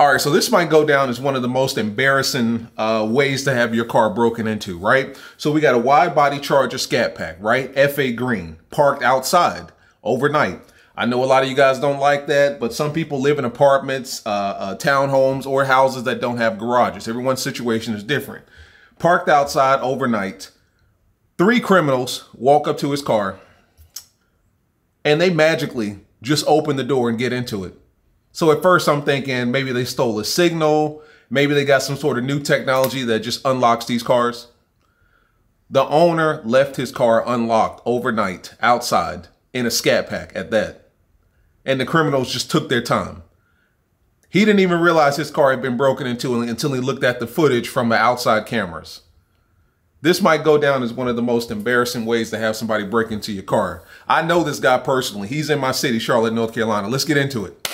All right, so this might go down as one of the most embarrassing uh, ways to have your car broken into, right? So we got a wide body Charger Scat Pack, right? F8 green, parked outside overnight. I know a lot of you guys don't like that, but some people live in apartments, uh, uh, townhomes, or houses that don't have garages. Everyone's situation is different. Parked outside overnight, three criminals walk up to his car, and they magically just open the door and get into it. So at first I'm thinking maybe they stole a signal. Maybe they got some sort of new technology that just unlocks these cars. The owner left his car unlocked overnight outside in a scat pack at that. And the criminals just took their time. He didn't even realize his car had been broken into until he looked at the footage from the outside cameras. This might go down as one of the most embarrassing ways to have somebody break into your car. I know this guy personally. He's in my city, Charlotte, North Carolina. Let's get into it.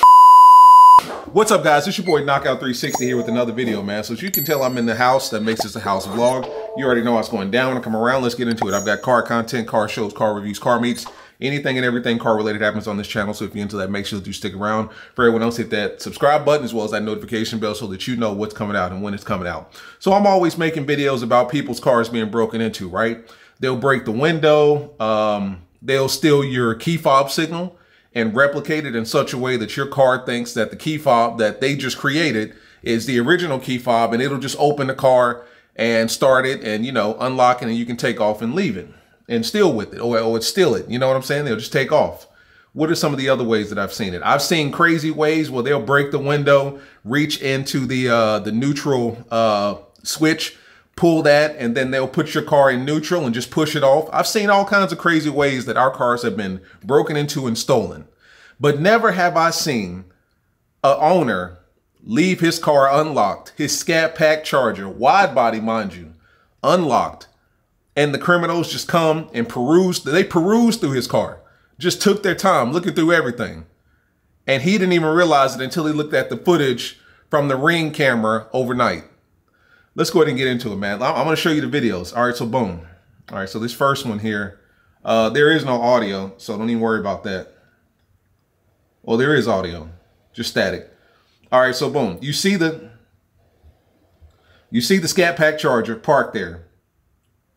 What's up guys, it's your boy Knockout 360 here with another video, man. So as you can tell, I'm in the house. That makes this a house vlog. You already know what's going down. When I come around, let's get into it. I've got car content, car shows, car reviews, car meets. Anything and everything car related happens on this channel. So if you're into that, make sure that you stick around. For everyone else, hit that subscribe button as well as that notification bell so that you know what's coming out and when it's coming out. So I'm always making videos about people's cars being broken into, right? They'll break the window. Um, they'll steal your key fob signal and replicate it in such a way that your car thinks that the key fob that they just created is the original key fob and it'll just open the car and start it and, you know, unlock it and you can take off and leave it and steal with it or, or steal it. You know what I'm saying? They'll just take off. What are some of the other ways that I've seen it? I've seen crazy ways where they'll break the window, reach into the uh, the neutral uh, switch, pull that, and then they'll put your car in neutral and just push it off. I've seen all kinds of crazy ways that our cars have been broken into and stolen. But never have I seen a owner leave his car unlocked, his Scat Pack Charger, wide body, mind you, unlocked, and the criminals just come and peruse. They perused through his car, just took their time looking through everything, and he didn't even realize it until he looked at the footage from the ring camera overnight. Let's go ahead and get into it, man. I'm, I'm going to show you the videos. All right, so boom. All right, so this first one here, uh, there is no audio, so don't even worry about that. Well, there is audio, just static. All right, so boom. You see the you see the Scat Pack Charger parked there,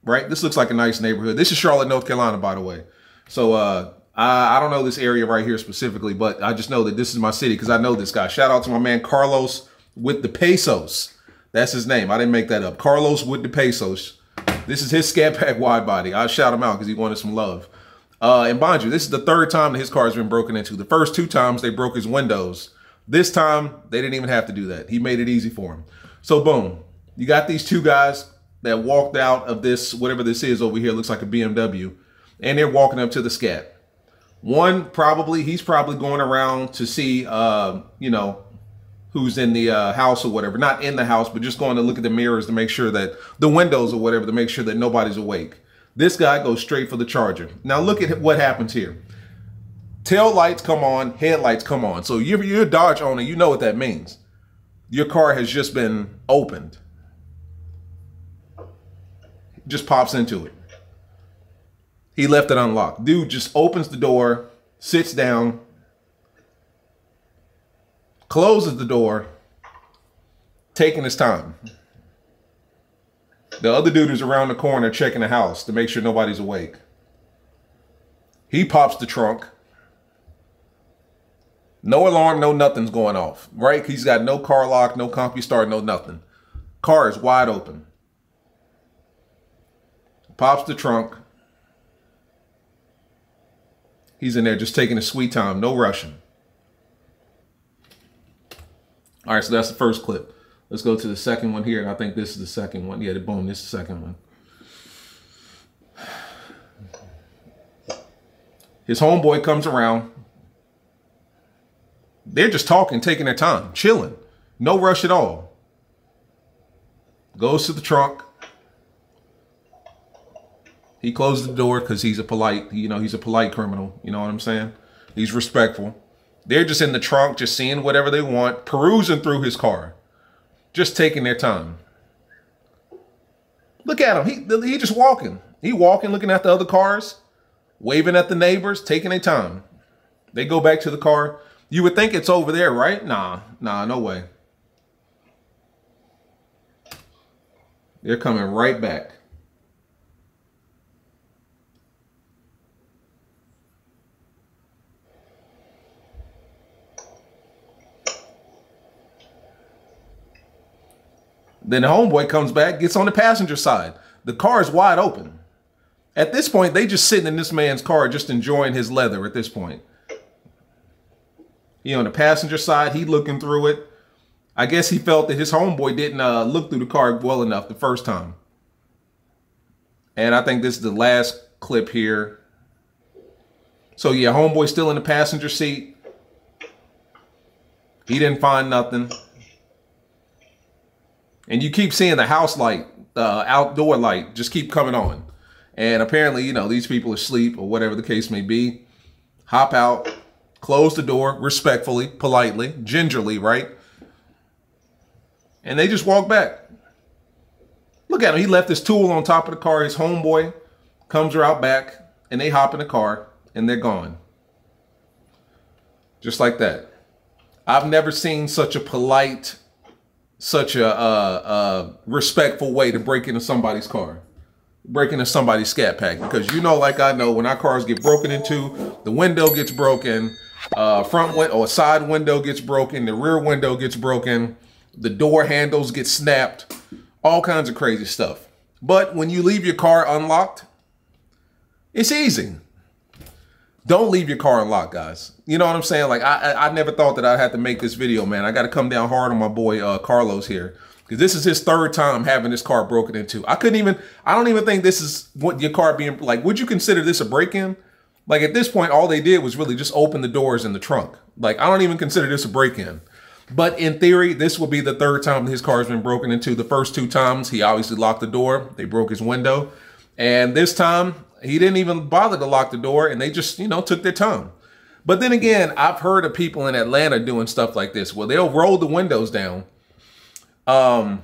right? This looks like a nice neighborhood. This is Charlotte, North Carolina, by the way. So uh, I, I don't know this area right here specifically, but I just know that this is my city because I know this guy. Shout out to my man Carlos with the pesos. That's his name. I didn't make that up. Carlos with the pesos. This is his Scat Pack wide body. I shout him out because he wanted some love. Uh, and mind you, this is the third time that his car has been broken into. The first two times they broke his windows. This time they didn't even have to do that. He made it easy for him. So boom, you got these two guys that walked out of this, whatever this is over here, looks like a BMW, and they're walking up to the scat. One probably, he's probably going around to see, uh, you know, who's in the uh, house or whatever. Not in the house, but just going to look at the mirrors to make sure that the windows or whatever to make sure that nobody's awake. This guy goes straight for the charger. Now look at what happens here. Tail lights come on, headlights come on. So you're, you're a Dodge owner, you know what that means. Your car has just been opened. Just pops into it. He left it unlocked. Dude just opens the door, sits down, closes the door, taking his time. The other dude is around the corner checking the house to make sure nobody's awake. He pops the trunk. No alarm, no nothing's going off, right? He's got no CarLock, no CompuStar, no nothing. Car is wide open. Pops the trunk. He's in there just taking a sweet time, no rushing. All right, so that's the first clip. Let's go to the second one here. I think this is the second one. Yeah, the boom, this is the second one. His homeboy comes around. They're just talking, taking their time, chilling. No rush at all. Goes to the trunk. He closes the door because he's a polite, you know, he's a polite criminal. You know what I'm saying? He's respectful. They're just in the trunk, just seeing whatever they want, perusing through his car, just taking their time. Look at him. He he just walking. He walking, looking at the other cars, waving at the neighbors, taking their time. They go back to the car. You would think it's over there, right? Nah, nah, no way. They're coming right back. Then the homeboy comes back, gets on the passenger side. The car is wide open. At this point, they just sitting in this man's car, just enjoying his leather at this point. He on the passenger side, he looking through it. I guess he felt that his homeboy didn't uh, look through the car well enough the first time. And I think this is the last clip here. So yeah, homeboy still in the passenger seat. He didn't find nothing. And you keep seeing the house light, uh, outdoor light, just keep coming on. And apparently, you know, these people are asleep or whatever the case may be. Hop out, close the door respectfully, politely, gingerly, right? And they just walk back. Look at him. He left his tool on top of the car. His homeboy comes out back and they hop in the car and they're gone. Just like that. I've never seen such a polite, such a, uh, uh, respectful way to break into somebody's car break into somebody's scat pack because you know, like I know, when our cars get broken into, the window gets broken, uh, front window or side window gets broken, the rear window gets broken, the door handles get snapped, all kinds of crazy stuff. But when you leave your car unlocked, it's easy. Don't leave your car unlocked, guys. You know what I'm saying? Like I, I, I never thought that I'd have to make this video, man. I got to come down hard on my boy uh, Carlos here because this is his third time having this car broken into. I couldn't even, I don't even think this is what your car being, like, would you consider this a break-in? Like at this point, all they did was really just open the doors in the trunk. Like I don't even consider this a break-in. But in theory, this will be the third time his car has been broken into. The first two times, he obviously locked the door. They broke his window. And this time, he didn't even bother to lock the door and they just, you know, took their time. But then again, I've heard of people in Atlanta doing stuff like this where they'll roll the windows down um,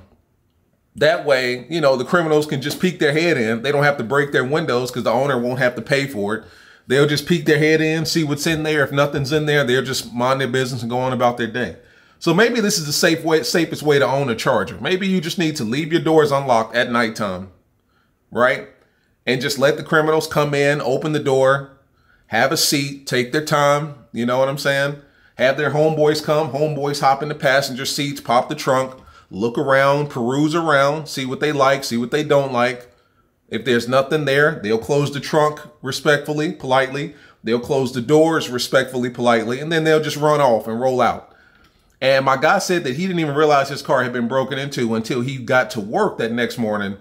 that way, you know, the criminals can just peek their head in. They don't have to break their windows because the owner won't have to pay for it. They'll just peek their head in, see what's in there. If nothing's in there, they'll just mind their business and go on about their day. So maybe this is the safe way, safest way to own a charger. Maybe you just need to leave your doors unlocked at nighttime, right? And just let the criminals come in, open the door, have a seat, take their time. You know what I'm saying? Have their homeboys come, homeboys hop in the passenger seats, pop the trunk, look around, peruse around, see what they like, see what they don't like. If there's nothing there, they'll close the trunk respectfully, politely. They'll close the doors respectfully, politely, and then they'll just run off and roll out. And my guy said that he didn't even realize his car had been broken into until he got to work that next morning.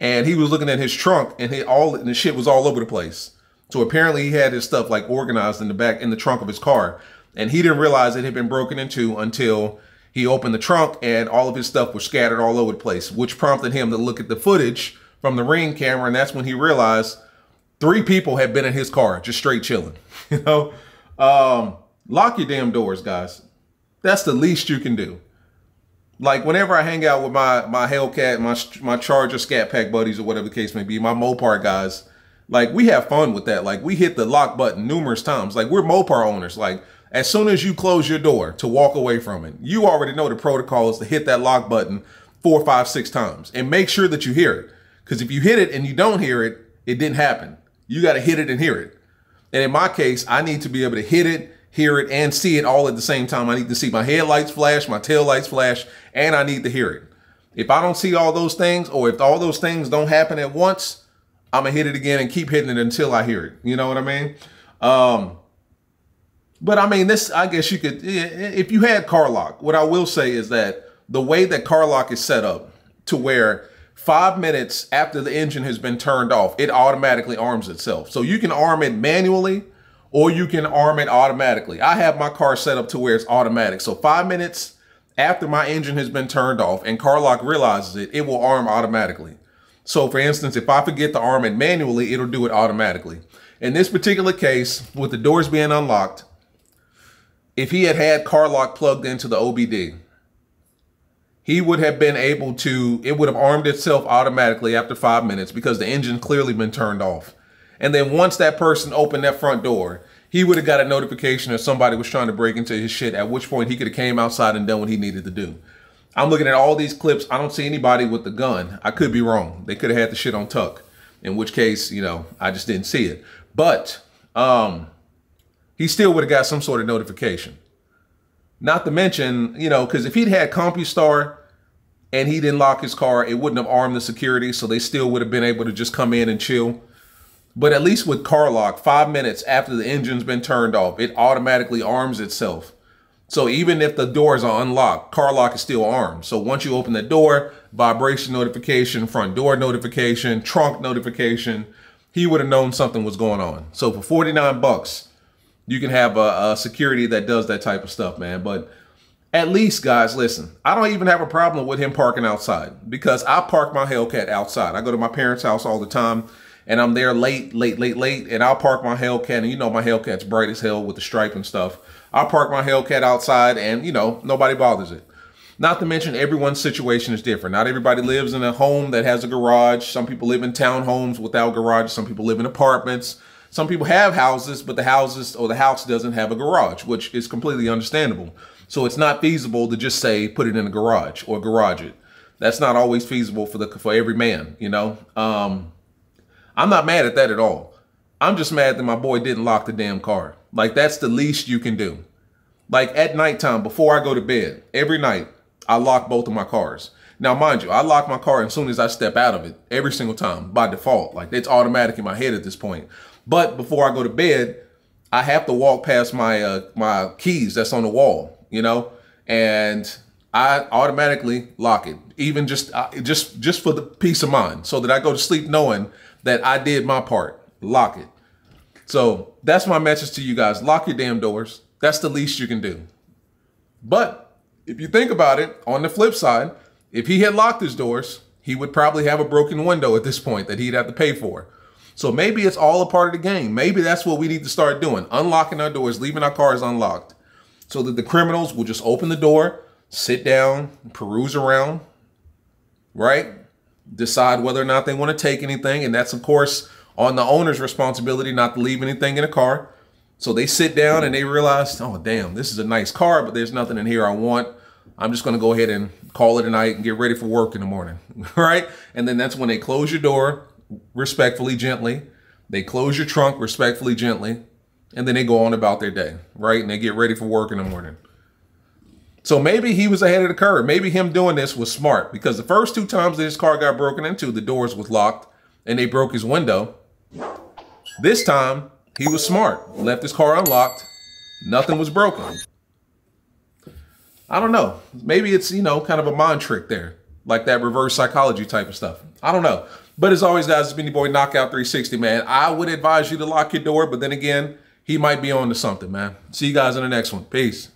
And he was looking at his trunk and he, all and the shit was all over the place. So apparently he had his stuff like organized in the back in the trunk of his car. And he didn't realize it had been broken into until he opened the trunk and all of his stuff was scattered all over the place, which prompted him to look at the footage from the ring camera. And that's when he realized three people had been in his car just straight chilling. You know, um, lock your damn doors, guys. That's the least you can do. Like whenever I hang out with my my Hellcat, my my Charger Scat Pack buddies or whatever the case may be, my Mopar guys, like we have fun with that. Like we hit the lock button numerous times. Like we're Mopar owners. Like as soon as you close your door to walk away from it, you already know the protocol is to hit that lock button four, five, six times and make sure that you hear it. Because if you hit it and you don't hear it, it didn't happen. You got to hit it and hear it. And in my case, I need to be able to hit it, hear it, and see it all at the same time. I need to see my headlights flash, my tail lights flash, and I need to hear it. If I don't see all those things, or if all those things don't happen at once, I'm gonna hit it again and keep hitting it until I hear it. You know what I mean? Um, but I mean, this, I guess you could, if you had CarLock, what I will say is that the way that CarLock is set up to where five minutes after the engine has been turned off, it automatically arms itself. So you can arm it manually or you can arm it automatically. I have my car set up to where it's automatic. So five minutes after my engine has been turned off and CarLock realizes it, it will arm automatically. So for instance, if I forget to arm it manually, it'll do it automatically. In this particular case, with the doors being unlocked, if he had had CarLock plugged into the OBD, he would have been able to, it would have armed itself automatically after five minutes because the engine clearly been turned off. And then once that person opened that front door, he would have got a notification that somebody was trying to break into his shit, at which point he could have came outside and done what he needed to do. I'm looking at all these clips. I don't see anybody with the gun. I could be wrong. They could have had the shit on tuck, in which case, you know, I just didn't see it. But um, he still would have got some sort of notification. Not to mention, you know, because if he'd had CompuStar and he didn't lock his car, it wouldn't have armed the security, so they still would have been able to just come in and chill. But at least with CarLock, five minutes after the engine's been turned off, it automatically arms itself. So even if the doors are unlocked, CarLock is still armed. So once you open the door, vibration notification, front door notification, trunk notification, he would have known something was going on. So for 49 bucks, you can have a, a security that does that type of stuff, man. But at least, guys, listen, I don't even have a problem with him parking outside because I park my Hellcat outside. I go to my parents' house all the time and I'm there late, late, late, late, and I'll park my Hellcat. And you know, my Hellcat's bright as hell with the stripe and stuff. I'll park my Hellcat outside and, you know, nobody bothers it. Not to mention everyone's situation is different. Not everybody lives in a home that has a garage. Some people live in townhomes without garages. Some people live in apartments. Some people have houses, but the houses or the house doesn't have a garage, which is completely understandable. So it's not feasible to just say put it in a garage or garage it. That's not always feasible for the for every man, you know. Um, I'm not mad at that at all. I'm just mad that my boy didn't lock the damn car. Like that's the least you can do. Like at nighttime before I go to bed, every night I lock both of my cars. Now, mind you, I lock my car as soon as I step out of it every single time by default. Like it's automatic in my head at this point. But before I go to bed, I have to walk past my uh, my keys that's on the wall, you know, and I automatically lock it, even just uh, just just for the peace of mind, so that I go to sleep knowing that I did my part. Lock it. So that's my message to you guys. Lock your damn doors. That's the least you can do. But if you think about it, on the flip side, if he had locked his doors, he would probably have a broken window at this point that he'd have to pay for. So maybe it's all a part of the game. Maybe that's what we need to start doing. Unlocking our doors, leaving our cars unlocked so that the criminals will just open the door, sit down, peruse around, right? Decide whether or not they want to take anything. And that's, of course, on the owner's responsibility not to leave anything in a car. So they sit down and they realize, oh, damn, this is a nice car, but there's nothing in here I want. I'm just going to go ahead and call it a night and get ready for work in the morning. right? And then that's when they close your door respectfully, gently. They close your trunk respectfully, gently. And then they go on about their day. Right? And they get ready for work in the morning. So maybe he was ahead of the curve. Maybe him doing this was smart because the first two times that his car got broken into, the doors was locked and they broke his window. This time, he was smart. Left his car unlocked. Nothing was broken. I don't know. Maybe it's, you know, kind of a mind trick there. Like that reverse psychology type of stuff. I don't know. But as always, guys, it's Benny Boy Knockout 360, man. I would advise you to lock your door, but then again, he might be on to something, man. See you guys in the next one. Peace.